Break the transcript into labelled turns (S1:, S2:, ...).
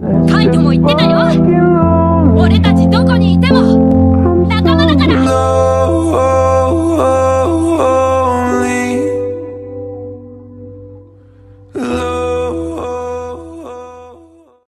S1: カイトも言ってたよ。俺たちどこにいても仲間だから。Oh